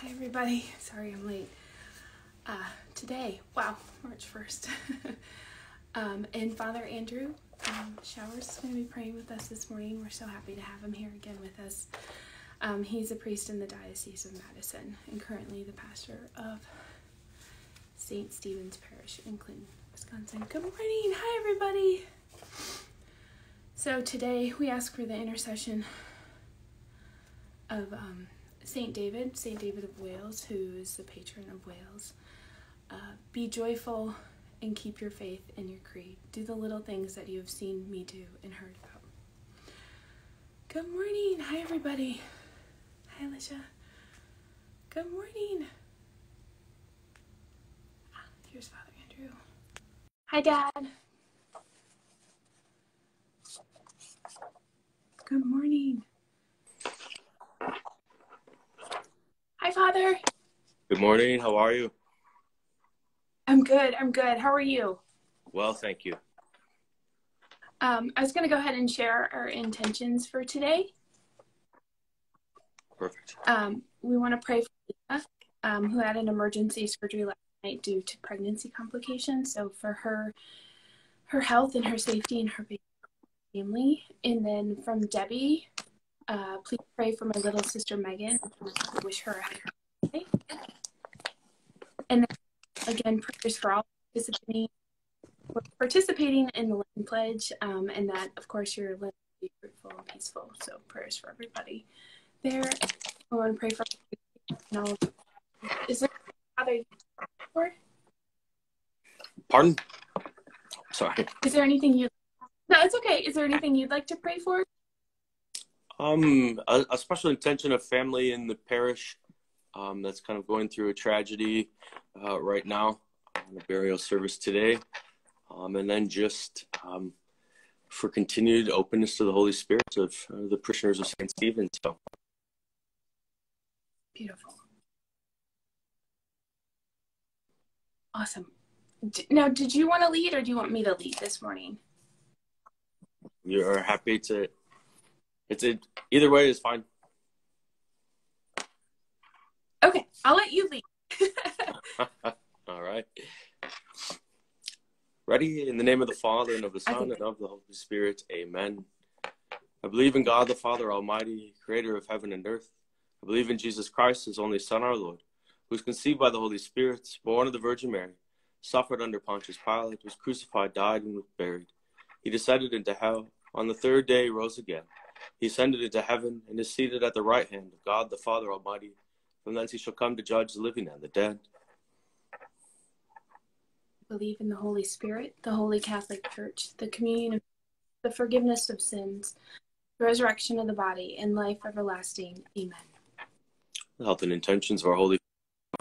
Hi, everybody. Sorry I'm late. Uh, today, wow, March 1st. um, and Father Andrew um, Showers is going to be praying with us this morning. We're so happy to have him here again with us. Um, he's a priest in the Diocese of Madison and currently the pastor of St. Stephen's Parish in Clinton, Wisconsin. Good morning. Hi, everybody. So today we ask for the intercession of um, Saint David, Saint David of Wales, who is the patron of Wales. Uh, be joyful and keep your faith in your creed. Do the little things that you have seen me do and heard about. Good morning. Hi, everybody. Hi, Alicia. Good morning. Ah, here's Father Andrew. Hi, Dad. Good morning. Hi, Father. Good morning. How are you? I'm good. I'm good. How are you? Well, thank you. Um, I was going to go ahead and share our intentions for today. Perfect. Um, we want to pray for Lisa, um, who had an emergency surgery last night due to pregnancy complications. So for her, her health and her safety and her family. And then from Debbie, uh, please pray for my little sister Megan. Wish her a happy birthday. And then again, prayers for all participating participating in the Lenten Pledge, um, and that of course your Lent will be fruitful and peaceful. So prayers for everybody there. I want to pray for all. Is there other for? Pardon? Sorry. Is there anything you? No, it's okay. Is there anything you'd like to pray for? Um, a, a special intention of family in the parish um, that's kind of going through a tragedy uh, right now on the burial service today. Um, and then just um, for continued openness to the Holy Spirit of uh, the parishioners of St. Stephen. So. Beautiful. Awesome. D- now, did you want to lead or do you want me to lead this morning? You're happy to it's a, either way is fine. Okay, I'll let you lead. All right. Ready? In the name of the Father, and of the Son, and of the Holy Spirit. Amen. I believe in God the Father Almighty, creator of heaven and earth. I believe in Jesus Christ, his only Son, our Lord, who was conceived by the Holy Spirit, born of the Virgin Mary, suffered under Pontius Pilate, was crucified, died, and was buried. He descended into hell. On the third day, rose again. He ascended into heaven and is seated at the right hand of God the Father Almighty. From thence he shall come to judge the living and the dead. Believe in the Holy Spirit, the Holy Catholic Church, the communion of the forgiveness of sins, the resurrection of the body, and life everlasting. Amen. The health and intentions of our Holy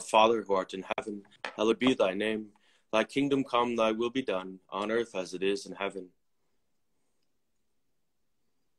Father who art in heaven, hallowed be thy name. Thy kingdom come, thy will be done, on earth as it is in heaven.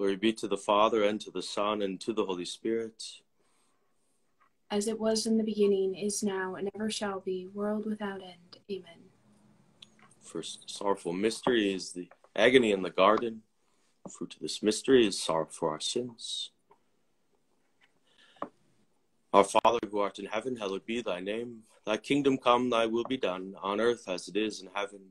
Glory be to the Father, and to the Son, and to the Holy Spirit. As it was in the beginning, is now, and ever shall be, world without end. Amen. First sorrowful mystery is the agony in the garden. Fruit of this mystery is sorrow for our sins. Our Father who art in heaven, hallowed be thy name. Thy kingdom come, thy will be done, on earth as it is in heaven.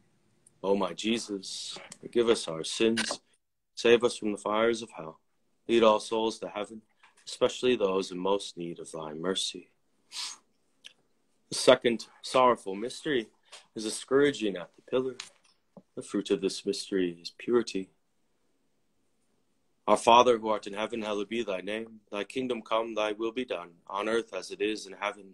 O my Jesus, forgive us our sins, save us from the fires of hell, lead all souls to heaven, especially those in most need of thy mercy. The second sorrowful mystery is the scourging at the pillar. The fruit of this mystery is purity. Our Father who art in heaven, hallowed be thy name. Thy kingdom come, thy will be done, on earth as it is in heaven.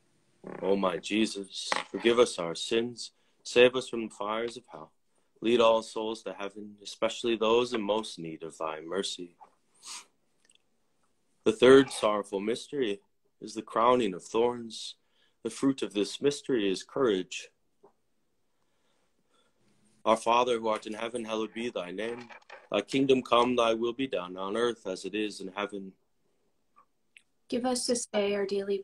O my Jesus, forgive us our sins, save us from the fires of hell. Lead all souls to heaven, especially those in most need of thy mercy. The third sorrowful mystery is the crowning of thorns. The fruit of this mystery is courage. Our Father who art in heaven, hallowed be thy name. Thy kingdom come, thy will be done, on earth as it is in heaven. Give us this day our daily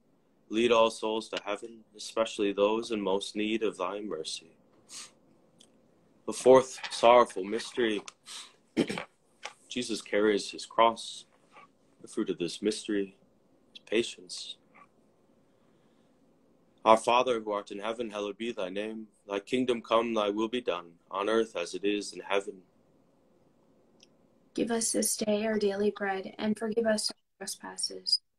Lead all souls to heaven, especially those in most need of thy mercy. The fourth sorrowful mystery Jesus carries his cross. The fruit of this mystery is patience. Our Father who art in heaven, hallowed be thy name. Thy kingdom come, thy will be done, on earth as it is in heaven. Give us this day our daily bread, and forgive us our trespasses,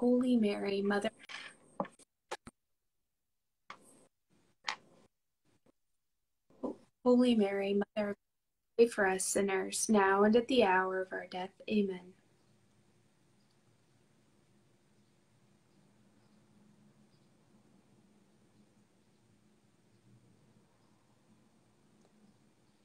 Holy Mary, Mother Holy Mary, Mother pray for us sinners, now and at the hour of our death. Amen.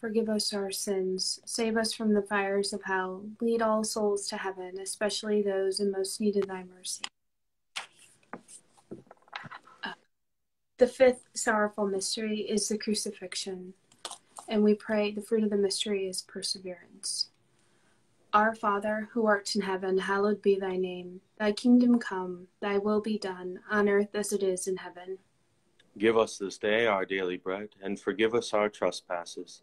Forgive us our sins, save us from the fires of hell, lead all souls to heaven, especially those in most need of thy mercy. The fifth sorrowful mystery is the crucifixion, and we pray the fruit of the mystery is perseverance. Our Father, who art in heaven, hallowed be thy name. Thy kingdom come, thy will be done, on earth as it is in heaven. Give us this day our daily bread, and forgive us our trespasses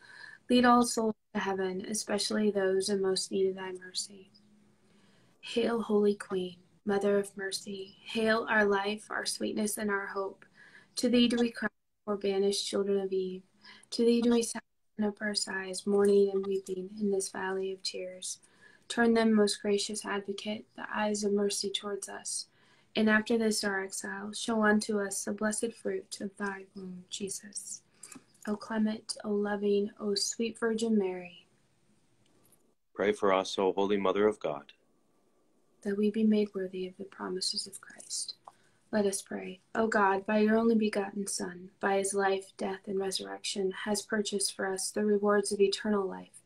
Lead all souls to heaven, especially those in most need of thy mercy. Hail, Holy Queen, Mother of Mercy. Hail our life, our sweetness, and our hope. To thee do we cry, poor banished children of Eve. To thee do we send up our sighs, mourning and weeping in this valley of tears. Turn them, most gracious advocate, the eyes of mercy towards us. And after this our exile, show unto us the blessed fruit of thy womb, Jesus. O clement, O loving, O sweet Virgin Mary. Pray for us, O Holy Mother of God. That we be made worthy of the promises of Christ. Let us pray. O God, by your only begotten Son, by his life, death, and resurrection, has purchased for us the rewards of eternal life.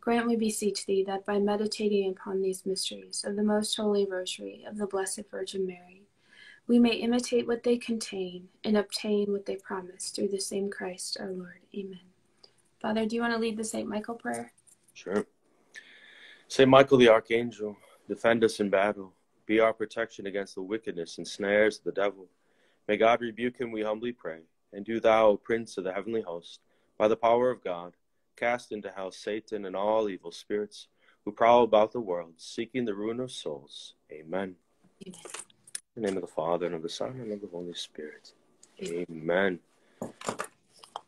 Grant, we beseech thee, that by meditating upon these mysteries of the most holy rosary of the Blessed Virgin Mary, we may imitate what they contain and obtain what they promise through the same Christ our Lord. Amen. Father, do you want to lead the St. Michael prayer? Sure. St. Michael the Archangel, defend us in battle. Be our protection against the wickedness and snares of the devil. May God rebuke him, we humbly pray. And do thou, O Prince of the heavenly host, by the power of God, cast into hell Satan and all evil spirits who prowl about the world, seeking the ruin of souls. Amen. Amen. In the name of the Father, and of the Son, and of the Holy Spirit. Amen.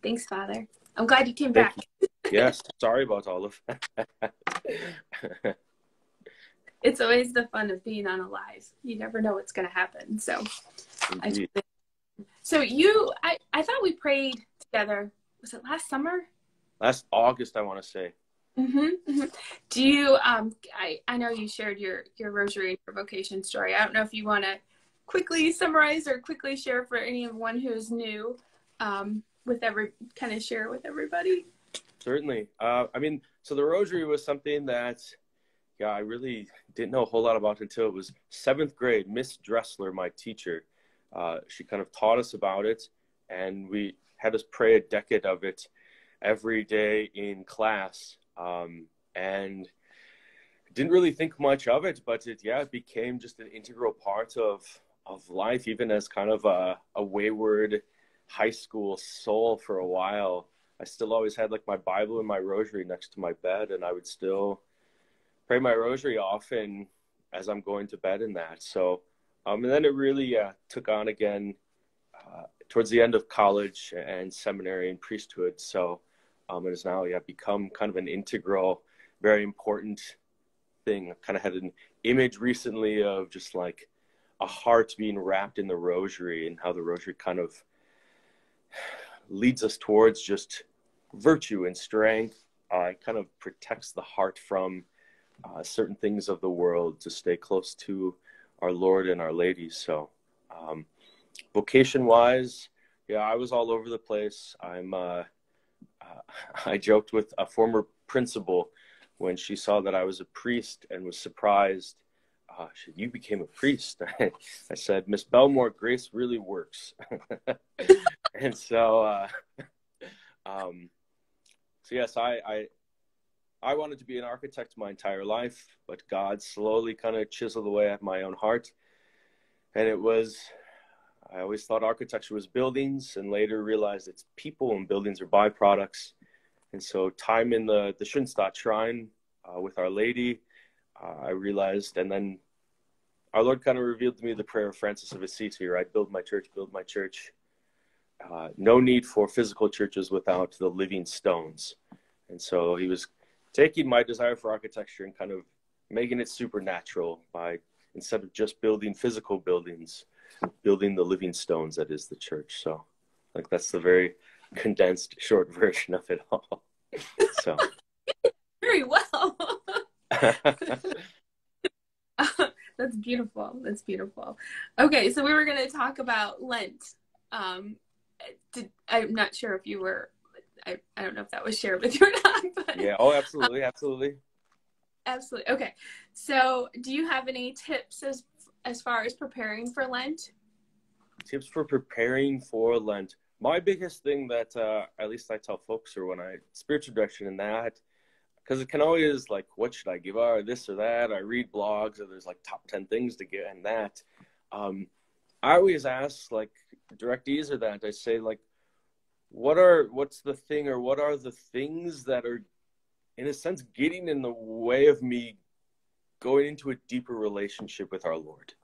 Thanks, Father. I'm glad you came Thank back. You. yes, sorry about all of that. it's always the fun of being on a live. You never know what's going to happen. So, I, so you, I, I thought we prayed together. Was it last summer? Last August, I want to say. Mm-hmm, mm-hmm. Do you? Um, I I know you shared your your rosary and your vocation story. I don't know if you want to quickly summarize or quickly share for anyone who's new um, with every kind of share with everybody? Certainly. Uh, I mean, so the rosary was something that, yeah, I really didn't know a whole lot about until it was seventh grade. Miss Dressler, my teacher, uh, she kind of taught us about it, and we had us pray a decade of it every day in class. Um, and didn't really think much of it, but it yeah, it became just an integral part of of life, even as kind of a, a wayward high school soul for a while. I still always had like my Bible and my rosary next to my bed, and I would still pray my rosary often as I'm going to bed in that. So, um, and then it really uh, took on again uh, towards the end of college and seminary and priesthood. So, um, it has now yeah become kind of an integral, very important thing. I kind of had an image recently of just like a heart being wrapped in the rosary and how the rosary kind of leads us towards just virtue and strength uh, it kind of protects the heart from uh, certain things of the world to stay close to our Lord and our Lady. So, um, vocation wise, yeah, I was all over the place. I'm, uh, uh, I joked with a former principal when she saw that I was a priest and was surprised. She, you became a priest. I said, Miss Belmore, grace really works. and so, uh, um, so yes, I, I, I wanted to be an architect my entire life, but God slowly kind of chiseled away at my own heart. And it was, I always thought architecture was buildings and later realized it's people and buildings are byproducts. And so, time in the, the Schoenstatt Shrine uh, with Our Lady, uh, I realized, and then our Lord kind of revealed to me the prayer of Francis of Assisi, right? Build my church, build my church. Uh, no need for physical churches without the living stones. And so he was taking my desire for architecture and kind of making it supernatural by instead of just building physical buildings, building the living stones that is the church. So, like that's the very condensed, short version of it all. So, very well. Beautiful. That's beautiful. Okay, so we were going to talk about Lent. Um, did, I'm not sure if you were I, I don't know if that was shared with you or not. But, yeah. Oh, absolutely, um, absolutely. Absolutely. Okay. So, do you have any tips as as far as preparing for Lent? Tips for preparing for Lent. My biggest thing that uh, at least I tell folks or when I spiritual direction in that because it can always like what should I give or this or that. I read blogs or there's like top ten things to get and that. Um, I always ask like directees or that I say like what are what's the thing or what are the things that are in a sense getting in the way of me going into a deeper relationship with our lord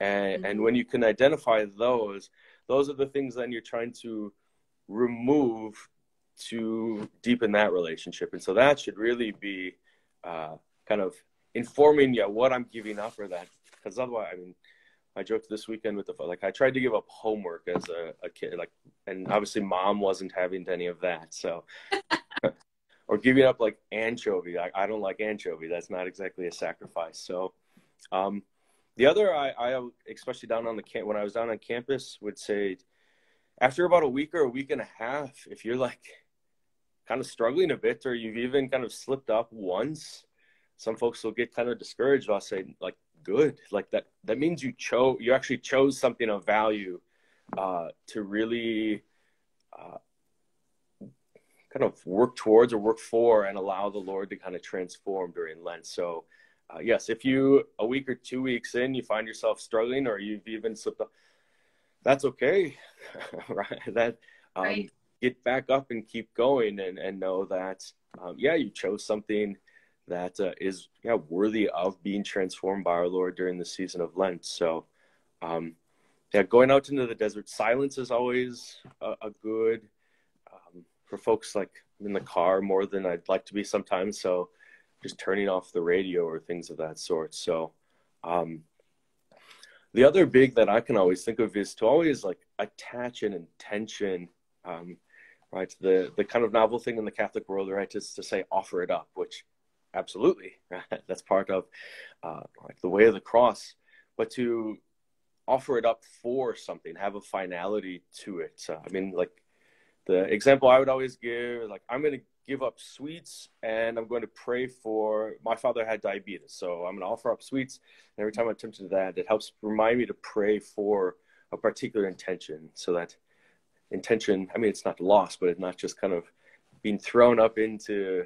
and mm-hmm. and when you can identify those those are the things then you're trying to remove to deepen that relationship and so that should really be uh, kind of informing you what i'm giving up for that because otherwise i mean I joked this weekend with the like I tried to give up homework as a, a kid, like, and obviously mom wasn't having any of that. So, or giving up like anchovy. I, I don't like anchovy. That's not exactly a sacrifice. So, um, the other I, I especially down on the camp when I was down on campus would say after about a week or a week and a half, if you're like kind of struggling a bit or you've even kind of slipped up once, some folks will get kind of discouraged. I'll say like good like that that means you chose you actually chose something of value uh, to really uh, kind of work towards or work for and allow the lord to kind of transform during lent so uh, yes if you a week or two weeks in you find yourself struggling or you've even slipped up that's okay right that um, right. Get back up and keep going and, and know that um, yeah you chose something that uh, is yeah worthy of being transformed by our Lord during the season of Lent. So, um, yeah, going out into the desert, silence is always a, a good um, for folks like in the car more than I'd like to be sometimes. So, just turning off the radio or things of that sort. So, um, the other big that I can always think of is to always like attach an intention. Um, right, the the kind of novel thing in the Catholic world, right, is to say offer it up, which absolutely that's part of uh, like the way of the cross. But to offer it up for something have a finality to it so, i mean like the example i would always give like i'm going to give up sweets and i'm going to pray for my father had diabetes so i'm going to offer up sweets. And every time i'm tempted to that it helps remind me to pray for a particular intention so that intention i mean it's not lost but it's not just kind of being thrown up into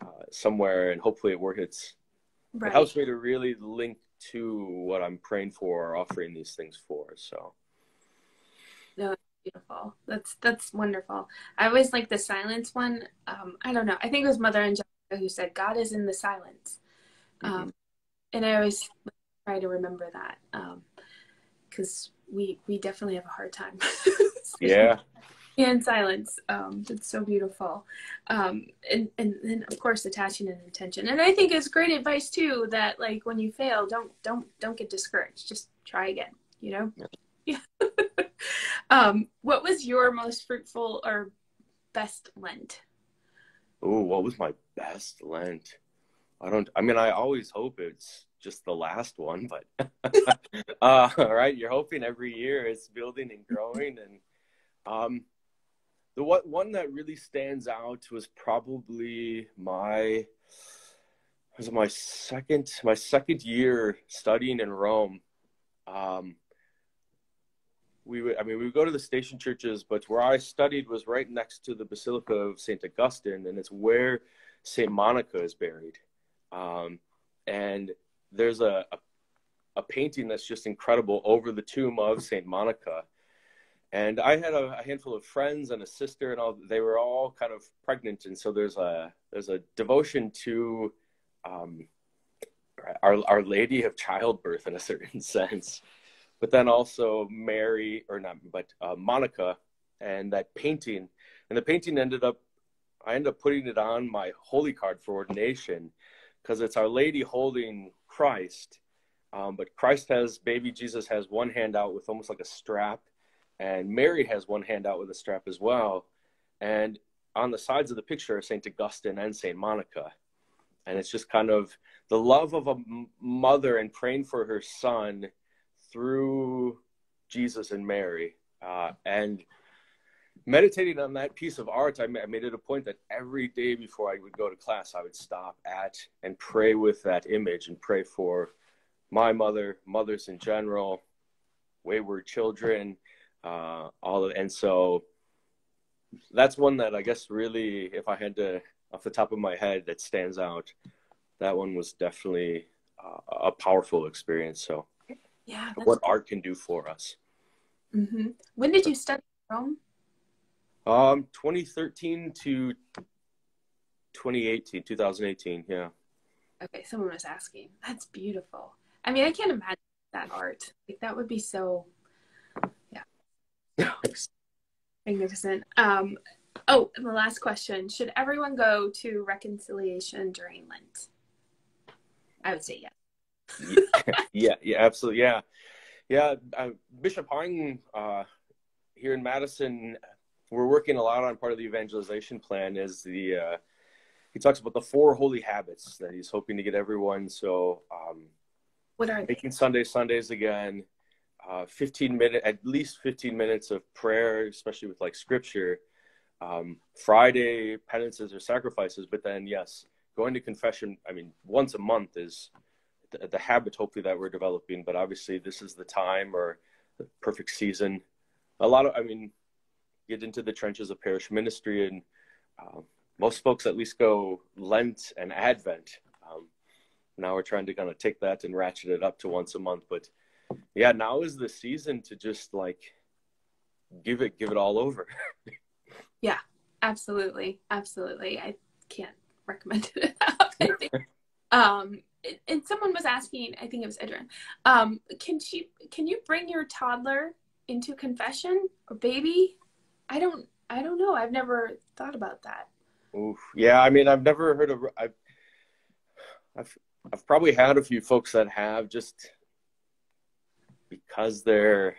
uh, somewhere, and hopefully it works. It's, right. It helps me to really link to what I'm praying for or offering these things for. So. No, beautiful. That's that's wonderful. I always like the silence one. Um, I don't know. I think it was Mother Angelica who said, "God is in the silence," mm-hmm. um, and I always try to remember that because we we definitely have a hard time. yeah, and silence. Um, it's so beautiful. Um, and, and then of course attaching an intention. And I think it's great advice too, that like when you fail, don't, don't, don't get discouraged. Just try again, you know? Yeah. um, what was your most fruitful or best Lent? Oh, what was my best Lent? I don't. I mean, I always hope it's just the last one, but uh, right, you're hoping every year it's building and growing, and um, the what one that really stands out was probably my was my second my second year studying in Rome. Um, we would, I mean, we would go to the station churches, but where I studied was right next to the Basilica of Saint Augustine, and it's where Saint Monica is buried. Um, and there's a, a, a painting that's just incredible over the tomb of Saint Monica. And I had a, a, handful of friends and a sister, and all they were all kind of pregnant, and so there's a there's a devotion to um, our Our Lady of Childbirth in a certain sense, but then also Mary or not, but uh, Monica and that painting, and the painting ended up I ended up putting it on my holy card for ordination because it's Our Lady holding Christ. Um, but Christ has, baby Jesus has one hand out with almost like a strap, and Mary has one hand out with a strap as well. And on the sides of the picture are St. Augustine and St. Monica. And it's just kind of the love of a mother and praying for her son through Jesus and Mary. Uh, and meditating on that piece of art, I made it a point that every day before I would go to class, I would stop at and pray with that image and pray for my mother, mothers in general, wayward children, uh, all of, and so that's one that I guess really, if I had to, off the top of my head, that stands out. That one was definitely uh, a powerful experience. So, yeah, what art can do for us. Mm-hmm. When did you study Rome? Um, 2013 to 2018, 2018. Yeah. Okay, someone was asking. That's beautiful. I mean, I can't imagine that art. Like that would be so, yeah, magnificent. Um, oh, and the last question: Should everyone go to reconciliation during Lent? I would say yes. yeah, yeah, absolutely, yeah, yeah. Uh, Bishop Hying uh, here in Madison we're working a lot on part of the evangelization plan is the uh, he talks about the four holy habits that he's hoping to get everyone. So um, what are making sunday sundays again uh, 15 minute at least 15 minutes of prayer especially with like scripture. Um, friday penances or sacrifices but then yes going to confession i mean once a month is the, the habit hopefully that we're developing but obviously this is the time or the perfect season. A lot of i mean get into the trenches of parish ministry, and uh, most folks at least go Lent and Advent. Um, now we're trying to kind of take that and ratchet it up to once a month, but yeah, now is the season to just like give it, give it all over. yeah, absolutely, absolutely. I can't recommend it enough. um, and someone was asking, I think it was Adrian, um, can she, can you bring your toddler into confession or baby? I don't I don't know. I've never thought about that. Oof. Yeah, I mean, I've never heard of. I've, I've, I've probably had a few folks that have just because they're.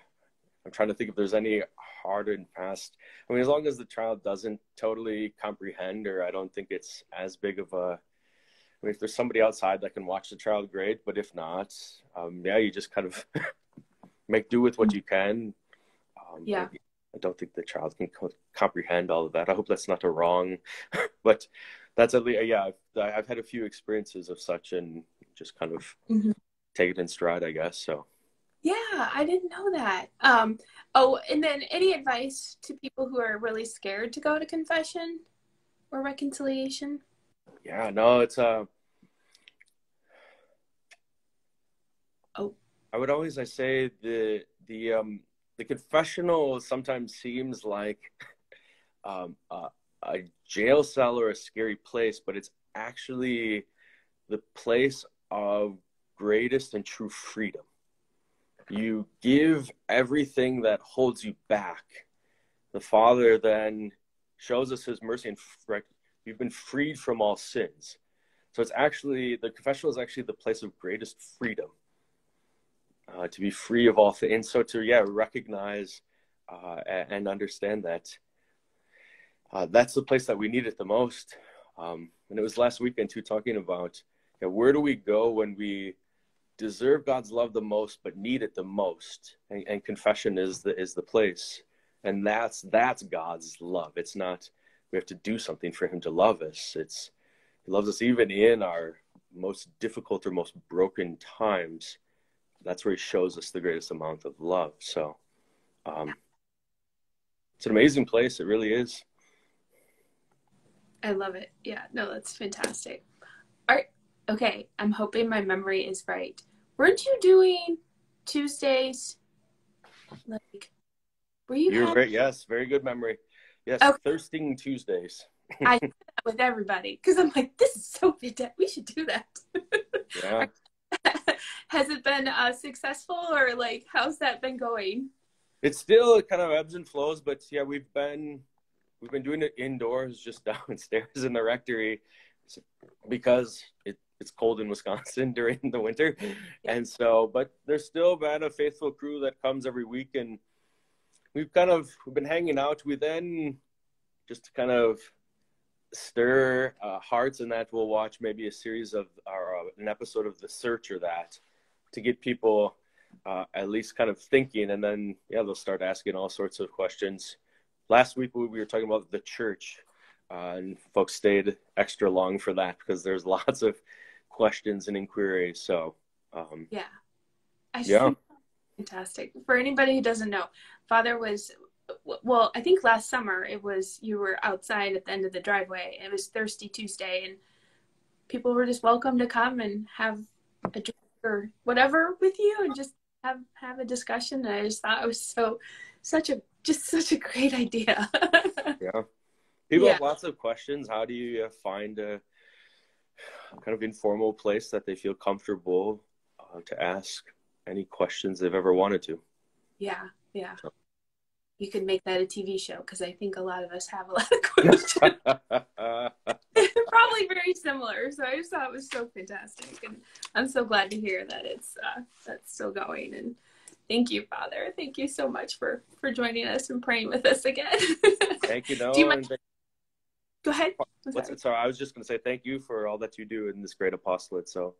I'm trying to think if there's any hard and fast. I mean, as long as the child doesn't totally comprehend, or I don't think it's as big of a. I mean, if there's somebody outside that can watch the child, great. But if not, um, yeah, you just kind of make do with what you can. Um, yeah. I don't think the child can co- comprehend all of that. I hope that's not a wrong, but that's at least yeah. I've, I've, had a few experiences of such and just kind of mm-hmm. take it in stride, I guess. So. Yeah, I didn't know that. Um, oh, and then any advice to people who are really scared to go to confession or reconciliation? Yeah, no, it's uh Oh. I would always I say the the um the confessional sometimes seems like um, a, a jail cell or a scary place, but it's actually the place of greatest and true freedom. You give everything that holds you back. The Father then shows us His mercy and you've been freed from all sins. So it's actually the confessional is actually the place of greatest freedom uh, to be free of all things. And so to, yeah, recognize uh, and understand that uh, that's the place that we need it the most. Um, and it was last weekend too, talking about where do we go when we deserve God's love the most, but need it the most, and, and confession is the is the place, and that's that's God's love. It's not we have to do something for Him to love us. It's He loves us even in our most difficult or most broken times. That's where He shows us the greatest amount of love. So, um, it's an amazing place. It really is. I love it. Yeah, no, that's fantastic. Are okay. I'm hoping my memory is right. Weren't you doing Tuesdays? Like, were you? You're very yes, very good memory. Yes, okay. thirsting Tuesdays. I do that with everybody because I'm like, this is so fantastic. We should do that. Yeah. Has it been uh, successful or like how's that been going? It's still kind of ebbs and flows, but yeah, we've been we've been doing it indoors, just downstairs in the rectory, because it, it's cold in Wisconsin during the winter, and so. But there's still been a faithful crew that comes every week, and we've kind of we've been hanging out. We then just kind of stir uh, hearts, and that we'll watch maybe a series of or uh, an episode of The Search or that to get people uh, at least kind of thinking, and then yeah, they'll start asking all sorts of questions last week we were talking about the church, uh, and folks stayed extra long for that because there's lots of questions and inquiries. So, um, yeah, I yeah, fantastic. For anybody who doesn't know, Father was well. I think last summer it was you were outside at the end of the driveway. It was Thirsty Tuesday, and people were just welcome to come and have a drink or whatever with you, and just have have a discussion. And I just thought it was so such a just such a great idea. yeah. People yeah. have lots of questions. How do you uh, find a kind of informal place that they feel comfortable uh, to ask any questions they've ever wanted to? Yeah, yeah. So. You could make that a TV show because I think a lot of us have a lot of questions. Probably very similar. So I just thought it was so fantastic, and I'm so glad to hear that it's uh, that's still going and Thank you, Father. Thank you so much for for joining us and praying with us again. thank you, Noah. Do you mind- Go ahead. What's it? Sorry, I was just going to say thank you for all that you do in this great apostolate. So,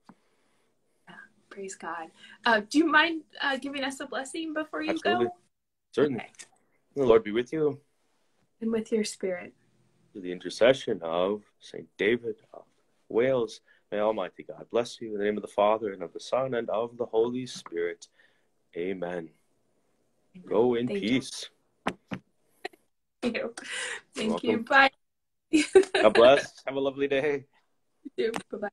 praise God. Uh, do you mind uh, giving us a blessing before you Absolutely. go? Certainly. Okay. The Lord be with you. And with your spirit. To the intercession of Saint David of Wales, may Almighty God bless you in the name of the Father and of the Son and of the Holy Spirit. Amen. Amen. Go in Thank peace. You. Thank you. Thank you. Bye. God bless. Have a lovely day. You too. Bye bye.